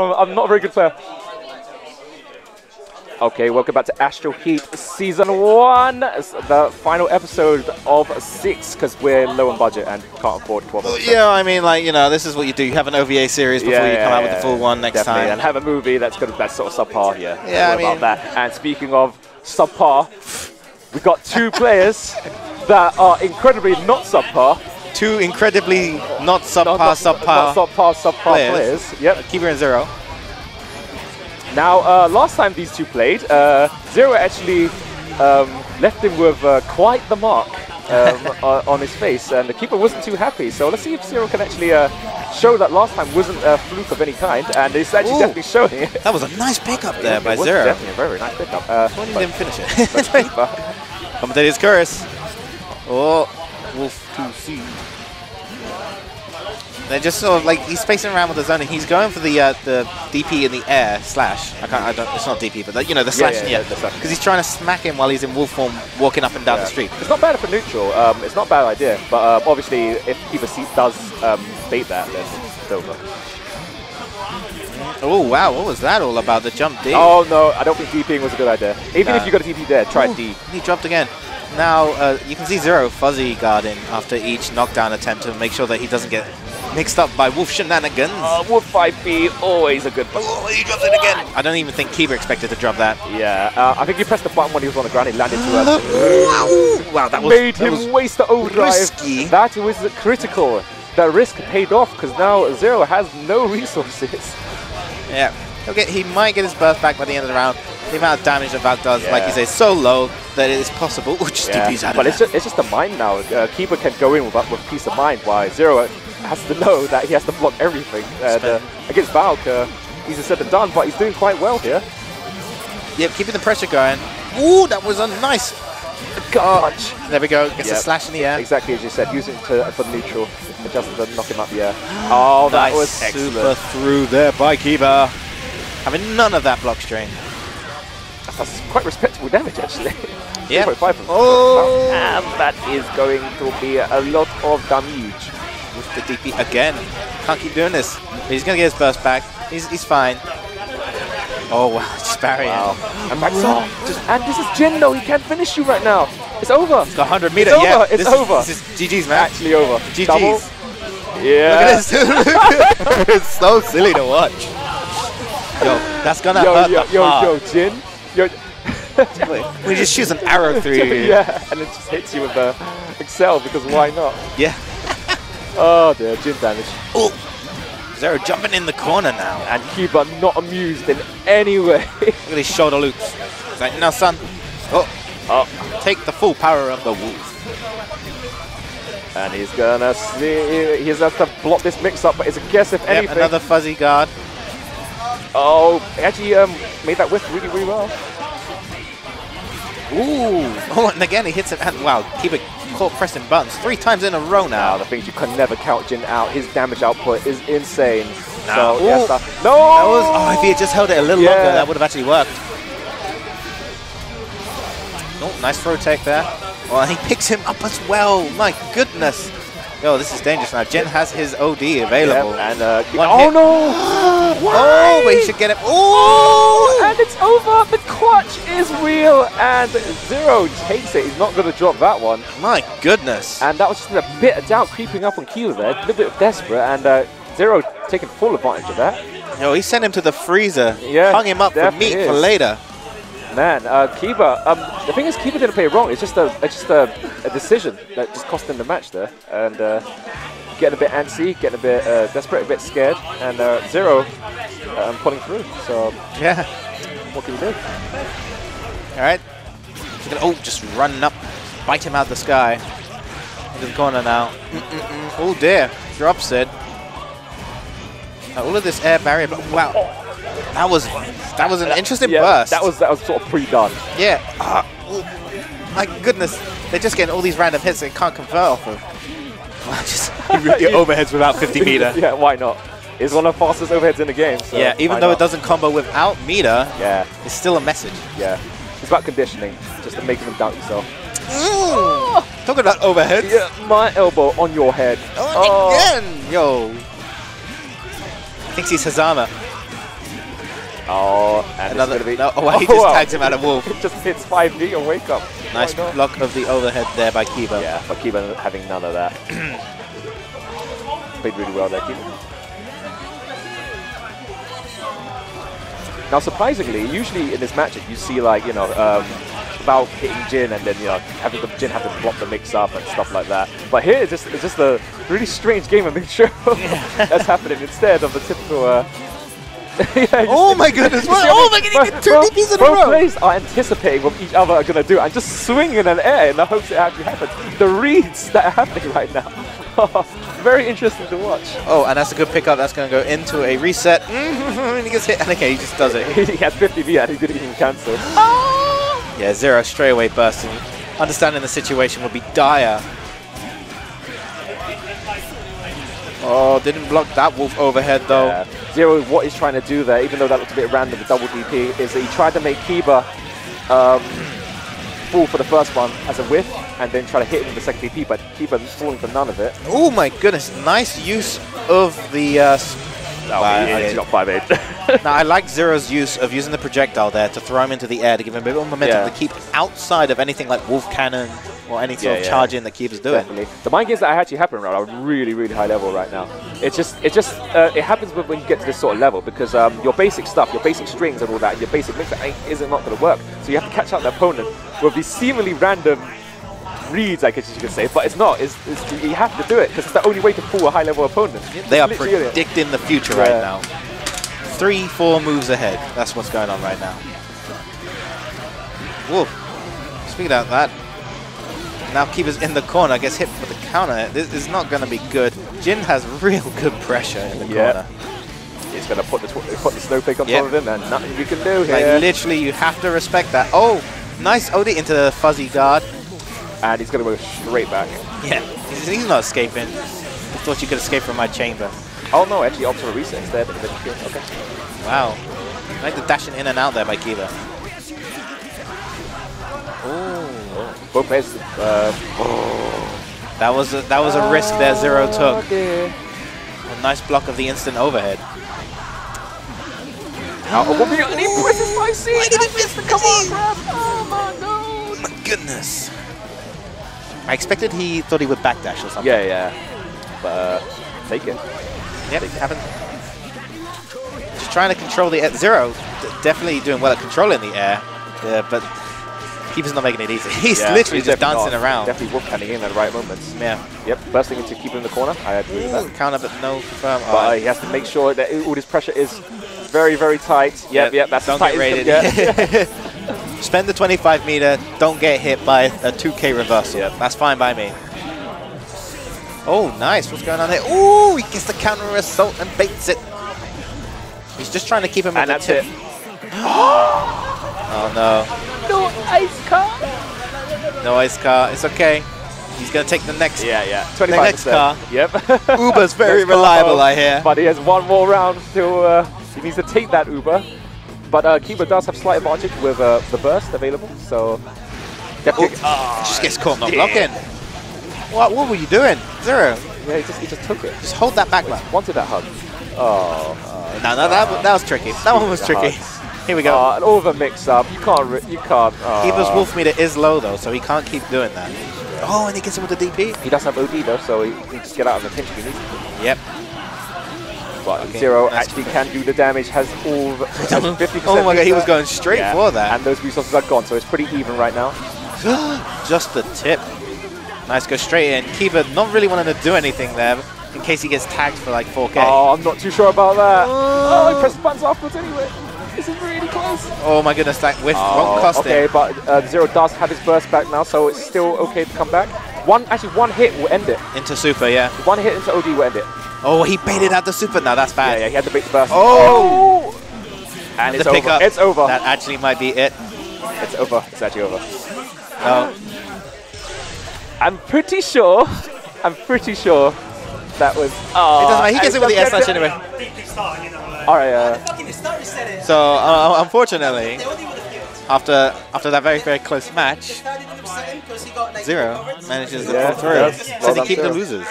on, I'm not a very good player. Okay, welcome back to Astral Heat Season 1, It's the final episode of 6, because we're low on budget and can't afford 12 Well, episodes. yeah, I mean, like, you know, this is what you do. You have an OVA series before you come out with the full one next definitely. time. And have a movie that's good, that's sort of subpar here. Yeah, I What about mean- that. And speaking of subpar, we've got two players that are incredibly not subpar. Two incredibly not subpar, Not, not, subpar not subpar, subpar players. players. Yep. Kiba and Zero. Now, uh, last time these two played, uh, Zero actually um, left him with uh, quite the mark um, on, his face, and the Kiba wasn't too happy. So let's see if Zero can actually uh, show that last time wasn't a fluke of any kind, and he's actually Ooh. definitely showing it. That was a nice pickup there by It was Zero. Definitely a very, very nice pickup. Uh, but- didn't finish it. but Kiba, Commentator's curse. Oh, Wolf 2C. They're just sort of like he's spacing around with the zone, and he's going for the uh, the DP in the air slash. I can't. I don't. It's not DP, but the, you know the slash yeah, in the yeah, air the slash. because he's trying to smack him while he's in wolf form, walking up and down Yeah. the street. It's not bad for neutral. Um, it's not a bad idea, but uh, obviously if C does um, bait that, then it's over. Oh wow, what was that all about? The jump D. Oh no, I don't think DPing was a good idea. Even if you got a DP there, try Ooh, D. He dropped again. Now uh, you can see Zero fuzzy guarding after each knockdown attempt to make sure that he doesn't get mixed up by wolf shenanigans. Uh, Wolf 5B, always a good Oh, he drops it again. I don't even think Kiba expected to drop that. Yeah, uh, I think he pressed the button when he was on the ground. It landed too early. wow, that was Made that him was waste the overdrive. risky. That was critical. The risk paid off because now Zero has no resources. Yeah. Okay, he might get his burst back by the end of the round. The amount of damage that Valk does, like you say, is so low that it is possible. Ooh, just Yeah, DP's out but of it's just, it's just a mind now. Uh, Kiba can go in with, with peace of mind, while Zero has to know that he has to block everything. And uh, against Valk, uh, a said than done, but he's doing quite well here. Yep, keeping the pressure going. Ooh, that was a nice. Gosh! There we go. Gets Yep. a slash in the air. Exactly as you said, using it to, for neutral, just to knock him up the air. Oh, that nice was super excellent. through there by Kiba. Having none of that block strain. That's quite respectable damage, actually. Yeah. 3.5 from Oh. And that is going to be a lot of damage. With the DP again. Can't keep doing this. He's going to get his burst back. He's, he's fine. Oh, wow. Just barrier. Wow. And back off. Just, and this is Jin, though. He can't finish you right now. It's over. The 100 meter. It's yeah, over, it's this over. Is, this is GG's, man. Actually over. GG's. Double. Look Yeah. at this. it's so silly to watch. Yo, that's going to Yo, hurt yo, the yo, heart. yo, Jin. Yo. When he just shoots an arrow through you. yeah, and it just hits you with the Excel because why not? Yeah. Oh dear, Jin damage. Oh. Zero jumping in the corner now. And Kiba not amused in any way. Look at his shoulder loops. He's like, no, son. Oh, oh. take the full power of the wolf. And he's gonna see, he's has to block this mix up, but it's a guess if Yep, anything. another fuzzy guard. Oh, he actually um, made that whiff really, really well. Ooh. Oh, and again he hits it. And wow, keep it caught pressing buttons three times in a row Now, the things you can never count Jin out. His damage output is insane. Now- So, yes, that, no! That was, oh, if he had just held it a little Yeah. longer, that would have actually worked. Oh, nice throw tech there. Oh, and he picks him up as well. My goodness. Yo, this is dangerous now. Jin has his OD Yep, available. and, uh, oh hit. no! Oh, but he should get it. Oh! And it's over! The clutch is real! And Zero takes it. He's not going to drop that one. My goodness. And that was just a bit of doubt creeping up on Kilo there. A little bit of desperate. And uh, Zero taking full advantage of that. Yo, he sent him to the freezer. Yeah, Hung him up for meat for later. Man, uh, Kiba, um, the thing is, Kiba didn't play wrong. It's just a, it's just a, a decision that just cost him the match there. And uh, getting a bit antsy, getting a bit uh, desperate, a bit scared, and uh, Zero um, pulling through. So Yeah. what can you do? All right. Gonna, oh, just running up, bite him out of the sky. Into the corner now. Mm-mm-mm. Oh dear, drops it. Now, all of this air barrier, but wow, that was that was an interesting yeah, burst. that was that was sort of pre-done. yeah. Ah, ooh. my goodness, they're just getting all these random hits they can't convert off of. Just your overheads without 50 meter. yeah, why not? It's one of the fastest overheads in the game. So Yeah, even though not? it doesn't combo without meter, Yeah, it's still a message. yeah. It's about conditioning, just to making them doubt yourself. Talking about overheads. Yeah, my elbow on your head. Oh, oh. again! Yo. Thinks he's Hazama. Oh, and Another. be. No, oh, he just wow. tags him out of Wolf. It just hits 5D and wake up. Nice not? block of the overhead there by Kiba. Yeah, but Kiba having none of that. Played really well there, Kiba. Now, surprisingly, usually in this matchup, you see like you know um, about hitting Jin and then you know having the Jin have to block the mix up and stuff like that. But here, it's just it's just a really strange game of mixture that's happening instead of the typical. Uh, yeah, Oh my goodness, what- oh my mean? god, he two Both- DPs in a both row. players are anticipating what each other are going to do and just swinging in the air in the hopes it actually happens. The reads that are happening right now are very interesting to watch. Oh, and that's a good pickup. That's going to go into a reset. Mm-hmm, and he gets hit. And okay, he just does it. he had 50 V and he didn't even cancel. Ah! Yeah, Zero straight away bursting. Understanding the situation would be dire. Oh, didn't block that wolf overhead though. Yeah. Zero, what he's trying to do there, even though that looked a bit random the double DP, is that he tried to make Kiba um, fall for the first one as a whiff and then try to hit him with the second DP, but Kiba falling for none of it. Oh my goodness, nice use of the. Uh, Oh, Wow, he yeah, actually yeah. got 5-8. now I like Zero's use of using the projectile there to throw him into the air to give him a bit more momentum Yeah. to keep outside of anything like wolf cannon or any sort Yeah, of yeah. charging that Kiba's doing. Definitely. The mind games that are actually happening right are really, really high level right now. It's just, it just, uh, it happens when you get to this sort of level because um, your basic stuff, your basic strings and all that, your basic mix isn't not going to work. So you have to catch out the opponent with these seemingly random reads, I guess you could say, but it's not. It's, it's you have to do it because it's the only way to fool a high level opponent. They are predicting the future Yeah. right now. Three, four moves ahead. That's what's going on right now. Whoa. Speaking of that, now Kiba's in the corner, gets hit with the counter. This is not going to be good. Jin has real good pressure in the Yeah. corner. He's going to put the, put the snowflake on Yep. top of him and nothing you can do here. Like here. literally, you have to respect that. Oh, nice OD into the fuzzy guard. And he's going to go straight back. Yeah, he's, he's not escaping. I thought you could escape from my chamber. Oh no, actually opts for a reset instead. Okay. Wow. I like the dashing in and out there by Kiba. Oh, Both players. Uh, that was a, that was a risk there Zero oh, took. dear. A nice block of the instant overhead. Oh, what and he presses my seat. Why did he miss the come on grab? Oh my god. My goodness. I expected he thought he would backdash or something. Yeah, yeah. But uh, take it. Yep, haven't. Just trying to control the air. Zero, definitely doing well at controlling the air, yeah, but Kiba's not making it easy. He's Yeah, literally he's just dancing not. around. Definitely wolf canning in at the right moments. Yeah. Yep, bursting into keep him in the corner. I agree with that. counter, but no confirm. But uh, he has to make sure that all his pressure is very, very tight. Yep, yep, that's don't tight get as Spend the 25 meter, don't get hit by a 2k reversal. Yep. That's fine by me. Oh, nice. What's going on there? Ooh, he gets the counter assault and baits it. He's just trying to keep him and at the tip. it. Oh, no. No ice car. No ice car. It's okay. He's going to take the next. Yeah, yeah. 25%. next car. Yep. Uber's very reliable. I hear. But he has one more round to. Uh, he needs to take that Uber. But uh, Kiba does have slight advantage with uh, the burst available, so. Definitely. Oh, just gets caught not yeah. blocking. What, what were you doing? Zero. Yeah, he just, he just took it. Just hold that back line. Wanted that hug. Oh. No, no, that, that was tricky. That one was tricky. Here we go. Uh, an over mix up. You can't. Re- you can't. Uh, Kiba's wolf meter is low though, so he can't keep doing that. Oh, and he gets him with the DP. He does have OD though, so he he can just get out of the pinch if he needs to. Yep. But Okay, Zero that's actually can do the damage. Has all. the- Has 50% Oh my god, he was going straight Yeah, for that. And those resources are gone, so it's pretty even right now. Just the tip. Nice, go straight in. Kiba not really wanting to do anything there in case he gets tagged for like 4K. Oh, Oh, I'm not too sure about that. Oh. Oh, he pressed buttons afterwards anyway. This is really close. Oh my goodness, that whiff won't cost okay, him. but uh, Zero does have his burst back now, so it's still okay to come back. One, actually, one hit will end it. Into super, yeah. One hit into OD will end it. Oh, he baited out the super now. That's bad. yeah, he had the big burst. Oh! And The it's over. pickup. It's over. That actually might be it. It's over. It's actually over. No. I'm pretty sure. I'm pretty sure that was. Oh, It doesn't matter. He gets it with the S slash anyway. anyway. All right. Uh, So, uh, unfortunately, after after that very, very close match, Zero manages to Yeah, pull through. yeah. So Well they done, keep the Zero. losers.